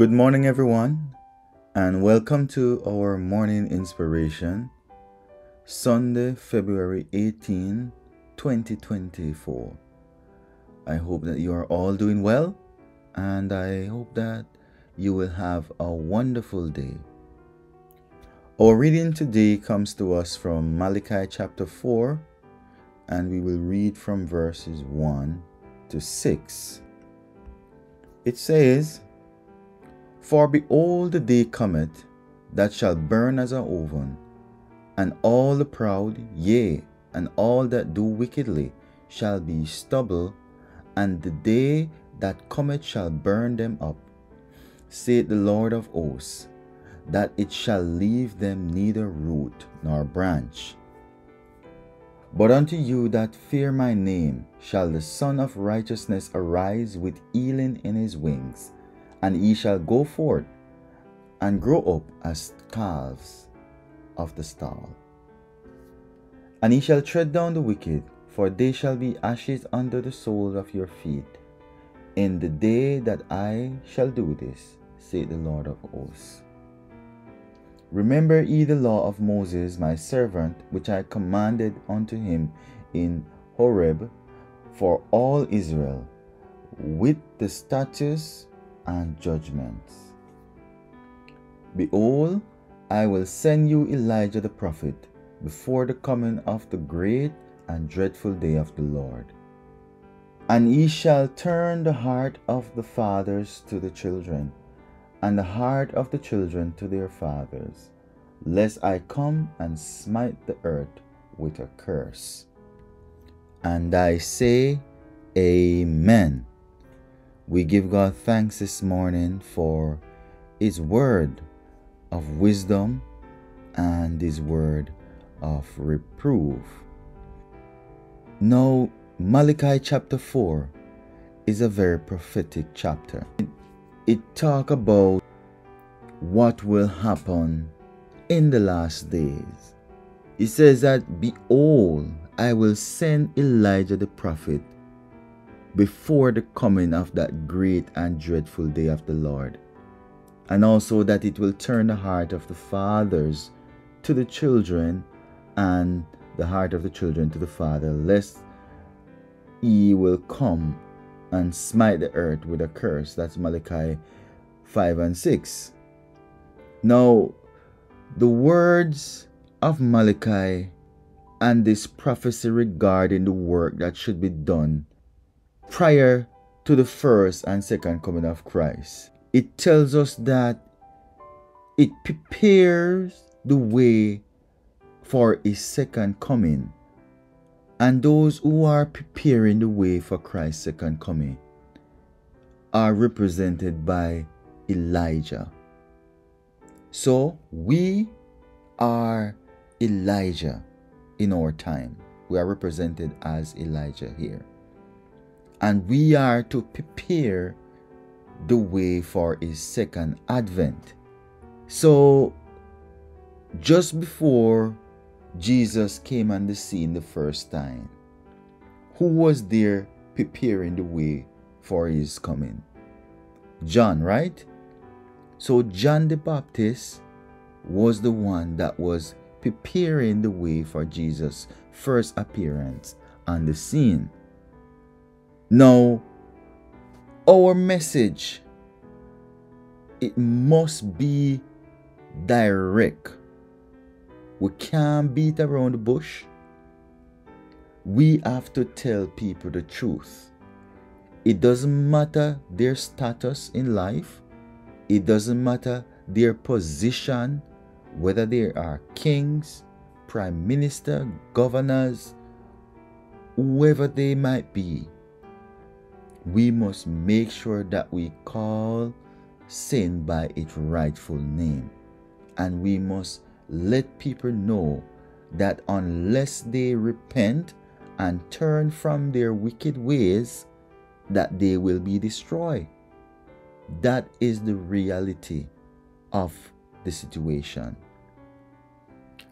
Good morning, everyone, and welcome to our morning inspiration, Sunday, February 18, 2024. I hope that you are all doing well, and I hope that you will have a wonderful day. Our reading today comes to us from Malachi chapter 4, and we will read from verses 1 to 6. It says, For behold, the day cometh that shall burn as an oven, and all the proud, yea, and all that do wickedly, shall be stubble, and the day that cometh shall burn them up, saith the Lord of hosts, that it shall leave them neither root nor branch. But unto you that fear my name shall the Sun of Righteousness arise with healing in his wings, and ye shall go forth and grow up as calves of the stall. And ye shall tread down the wicked, for they shall be ashes under the soles of your feet. In the day that I shall do this, saith the Lord of hosts. Remember ye the law of Moses my servant, which I commanded unto him in Horeb for all Israel, with the statutes and judgments. Behold, I will send you Elijah the prophet before the coming of the great and dreadful day of the Lord. And he shall turn the heart of the fathers to the children, and the heart of the children to their fathers, lest I come and smite the earth with a curse. And I say, Amen. We give God thanks this morning for His word of wisdom and His word of reproof. Now, Malachi chapter 4 is a very prophetic chapter. It, it talk about what will happen in the last days. It says that, Behold, I will send Elijah the prophet before the coming of that great and dreadful day of the Lord. And also that it will turn the heart of the fathers to the children and the heart of the children to the father, lest he will come and smite the earth with a curse. That's Malachi 5 and 6. Now, the words of Malachi and this prophecy regarding the work that should be done prior to the first and second coming of Christ. It tells us that it prepares the way for his second coming. And those who are preparing the way for Christ's second coming are represented by Elijah. So we are Elijah in our time. We are represented as Elijah here. And we are to prepare the way for his second advent. So, just before Jesus came on the scene the first time, who was there preparing the way for his coming? John, right? So John the Baptist was the one that was preparing the way for Jesus' first appearance on the scene. Now, our message it must be direct. We can't beat around the bush. We have to tell people the truth. It doesn't matter their status in life. It doesn't matter their position, whether they are kings, prime minister, governors, whoever they might be. We must make sure that we call sin by its rightful name. And we must let people know that unless they repent and turn from their wicked ways, that they will be destroyed. That is the reality of the situation.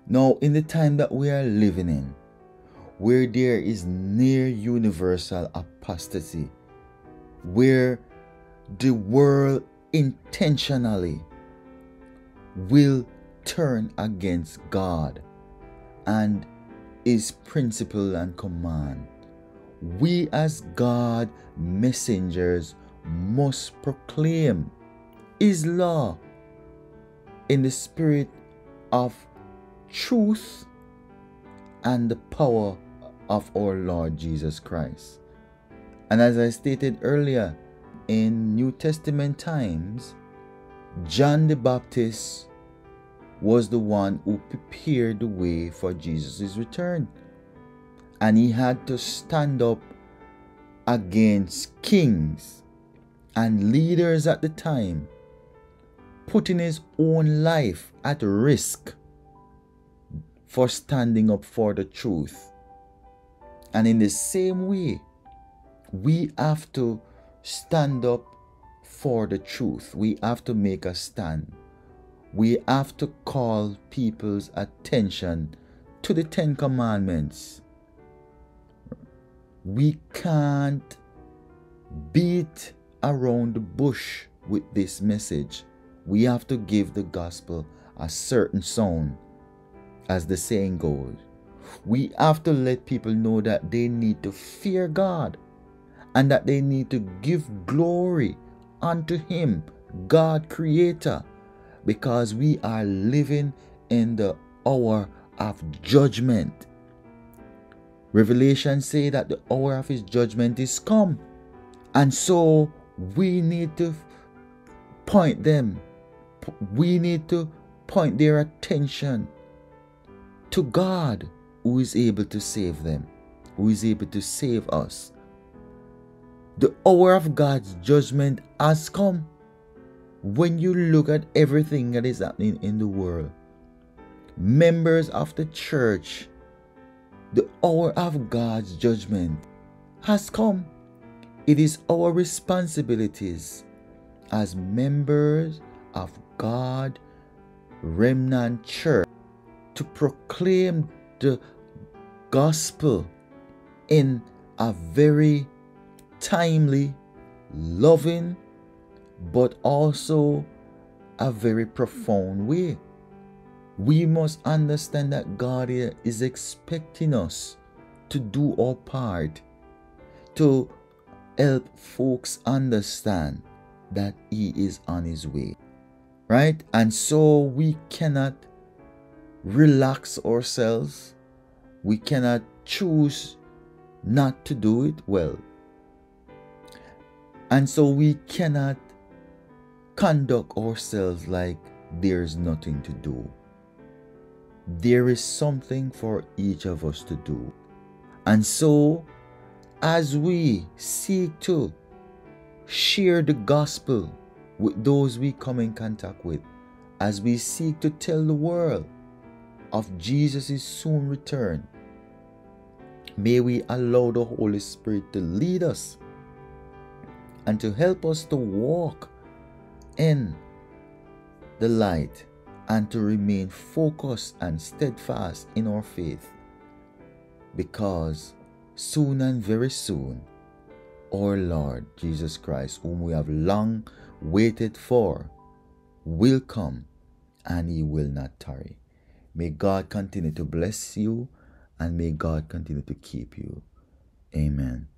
Now, in the time that we are living in, where there is near universal apostasy, where the world intentionally will turn against God and His principle and command. We, as God messengers, must proclaim His law in the spirit of truth and the power of our Lord Jesus Christ. And as I stated earlier, in New Testament times, John the Baptist was the one who prepared the way for Jesus' return. And he had to stand up against kings and leaders at the time, putting his own life at risk for standing up for the truth. And in the same way, we have to stand up for the truth. We have to make a stand. We have to call people's attention to the Ten Commandments. We can't beat around the bush with this message. We have to give the gospel a certain sound, as the saying goes. We have to let people know that they need to fear God and that they need to give glory unto Him, God Creator, because we are living in the hour of judgment. Revelation say that the hour of his judgment is come. And so we need to point them, we need to point their attention to God who is able to save them, who is able to save us. The hour of God's judgment has come. When you look at everything that is happening in the world, members of the church, the hour of God's judgment has come. It is our responsibilities as members of God Remnant Church to proclaim the gospel in a very timely, loving, but also a very profound way. We must understand that God is expecting us to do our part to help folks understand that He is on His way. Right? And so we cannot relax ourselves. We cannot choose not to do it well. And so we cannot conduct ourselves like there's nothing to do. There is something for each of us to do. And so, as we seek to share the gospel with those we come in contact with, as we seek to tell the world of Jesus' soon return, may we allow the Holy Spirit to lead us and to help us to walk in the light and to remain focused and steadfast in our faith. Because soon and very soon, our Lord Jesus Christ, whom we have long waited for, will come and he will not tarry. May God continue to bless you and may God continue to keep you. Amen.